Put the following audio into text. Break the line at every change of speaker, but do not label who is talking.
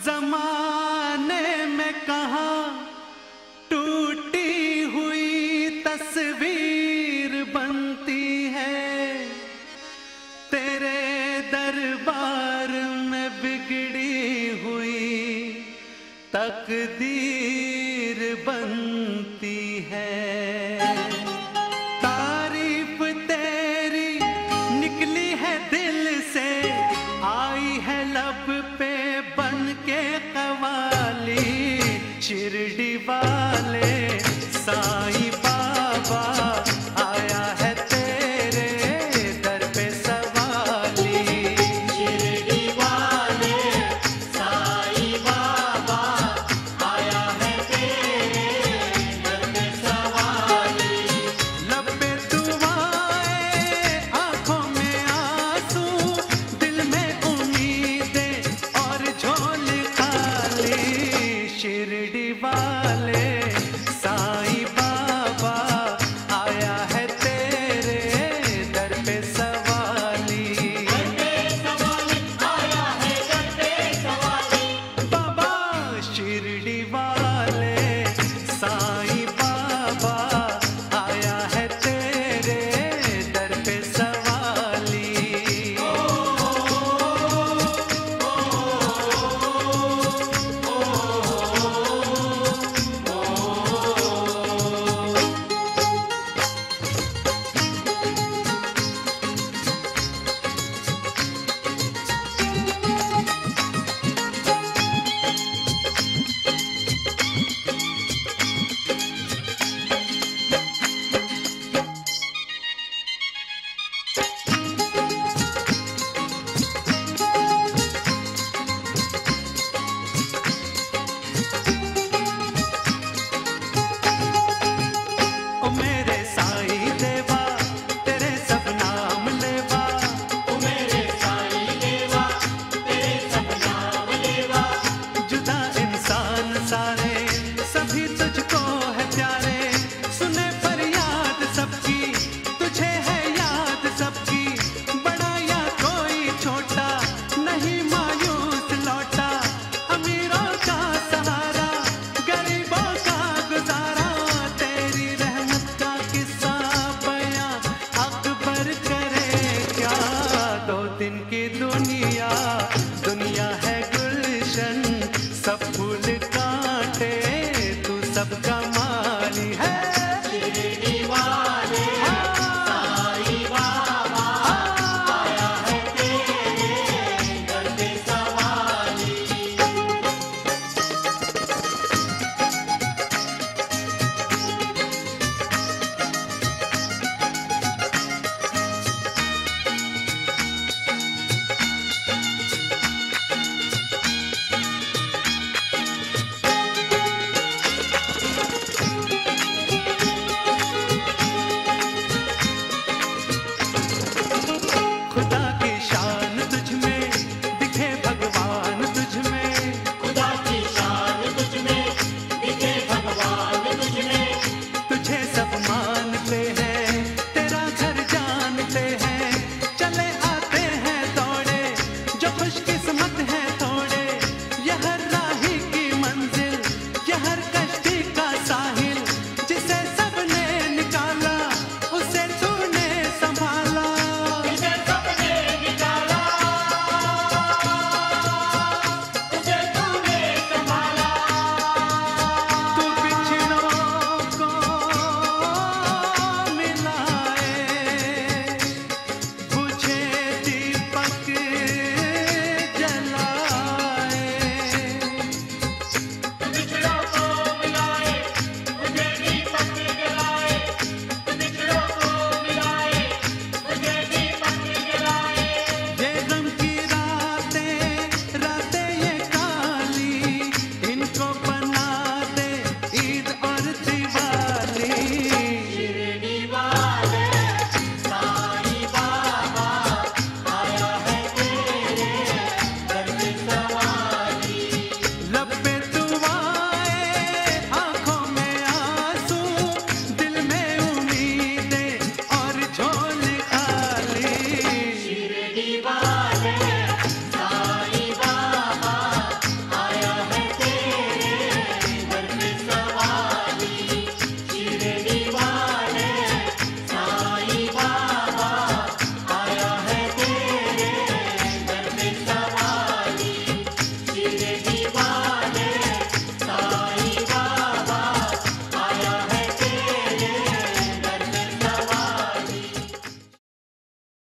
怎么 के कवाली शिरडी वाले साईं
शिरडी वाले